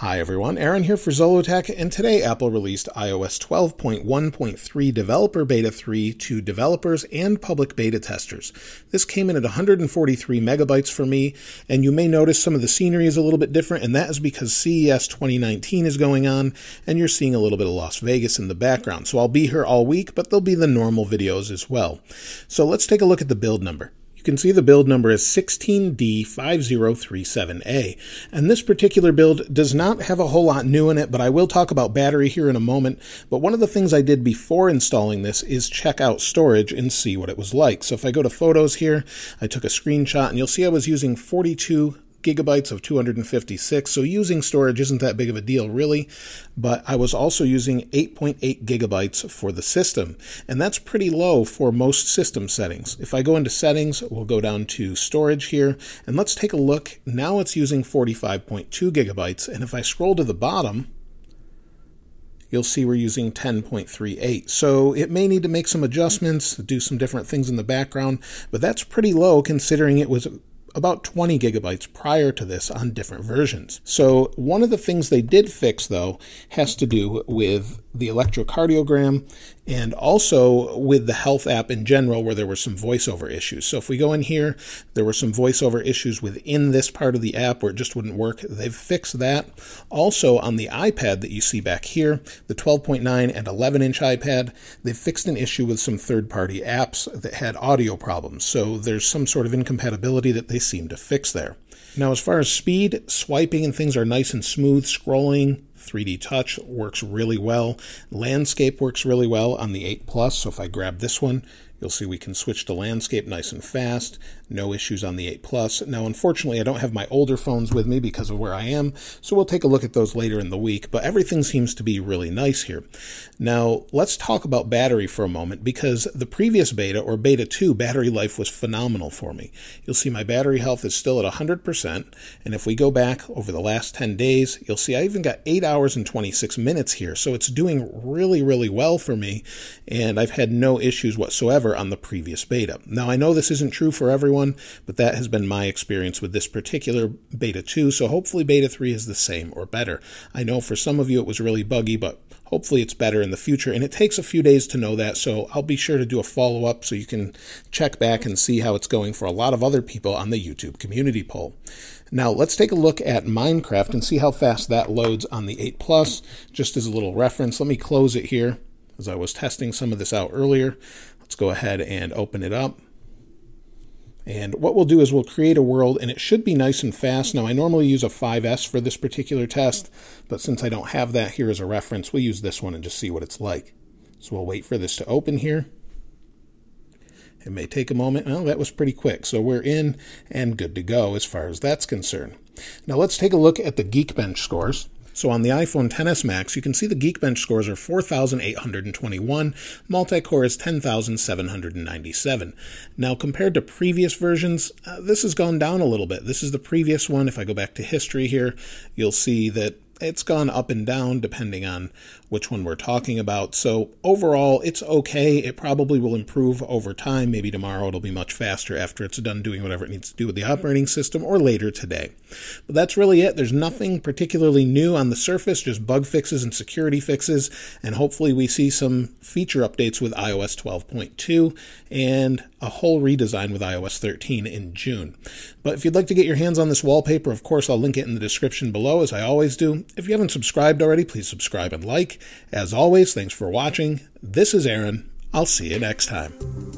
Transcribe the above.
Hi everyone, Aaron here for Zollotech, and today Apple released iOS 12.1.3 Developer Beta 3 to developers and public beta testers. This came in at 143 megabytes for me, and you may notice some of the scenery is a little bit different, and that is because CES 2019 is going on, and you're seeing a little bit of Las Vegas in the background. So I'll be here all week, but there'll be the normal videos as well. So let's take a look at the build number. You can see the build number is 16D5037A. And this particular build does not have a whole lot new in it, but I will talk about battery here in a moment. But one of the things I did before installing this is check out storage and see what it was like. So if I go to photos here, I took a screenshot and you'll see I was using 42 gigabytes of 256. So using storage isn't that big of a deal, really. But I was also using 8.8 gigabytes for the system, and that's pretty low for most system settings. If I go into settings, we'll go down to storage here, and let's take a look. Now it's using 45.2 gigabytes, and if I scroll to the bottom, you'll see we're using 10.38. So it may need to make some adjustments, do some different things in the background, but that's pretty low considering it was about 20 gigabytes prior to this on different versions. So one of the things they did fix though has to do with the electrocardiogram and also with the health app in general where there were some voiceover issues. So if we go in here, there were some voiceover issues within this part of the app where it just wouldn't work. They've fixed that. Also on the iPad that you see back here, the 12.9 and 11 inch iPad, they've fixed an issue with some third party apps that had audio problems. So there's some sort of incompatibility that they seem to fix there. Now, as far as speed, swiping and things are nice and smooth. Scrolling, 3D Touch works really well. Landscape works really well on the 8 Plus. So if I grab this one, you'll see we can switch to landscape nice and fast. No issues on the 8 Plus. Now, unfortunately, I don't have my older phones with me because of where I am, so we'll take a look at those later in the week, but everything seems to be really nice here. Now, let's talk about battery for a moment because the previous beta, or beta 2, battery life was phenomenal for me. You'll see my battery health is still at 100%, and if we go back over the last 10 days, you'll see I even got 8 hours and 26 minutes here, so it's doing really, really well for me, and I've had no issues whatsoever on the previous beta. Now, I know this isn't true for everyone but that has been my experience with this particular beta 2, so hopefully beta 3 is the same or better. I know for some of you it was really buggy, but hopefully it's better in the future, and it takes a few days to know that, so I'll be sure to do a follow up so you can check back and see how it's going for a lot of other people on the YouTube community poll. Now let's take a look at Minecraft and see how fast that loads on the 8 Plus. Just as a little reference, let me close it here as I was testing some of this out earlier. Let's go ahead and open it up. And what we'll do is we'll create a world and it should be nice and fast. Now I normally use a 5S for this particular test, but since I don't have that here as a reference, we'll use this one and just see what it's like. So we'll wait for this to open here. It may take a moment. Well, that was pretty quick. So we're in and good to go as far as that's concerned. Now let's take a look at the Geekbench scores. So on the iPhone XS Max, you can see the Geekbench scores are 4,821, multi-core is 10,797. Now compared to previous versions, uh, this has gone down a little bit. This is the previous one. If I go back to history here, you'll see that it's gone up and down depending on which one we're talking about. So overall, it's okay. It probably will improve over time. Maybe tomorrow it'll be much faster after it's done doing whatever it needs to do with the operating system or later today. But that's really it. There's nothing particularly new on the surface, just bug fixes and security fixes. And hopefully we see some feature updates with iOS 12.2 and a whole redesign with iOS 13 in June. But if you'd like to get your hands on this wallpaper, of course, I'll link it in the description below as I always do. If you haven't subscribed already, please subscribe and like. As always, thanks for watching. This is Aaron. I'll see you next time.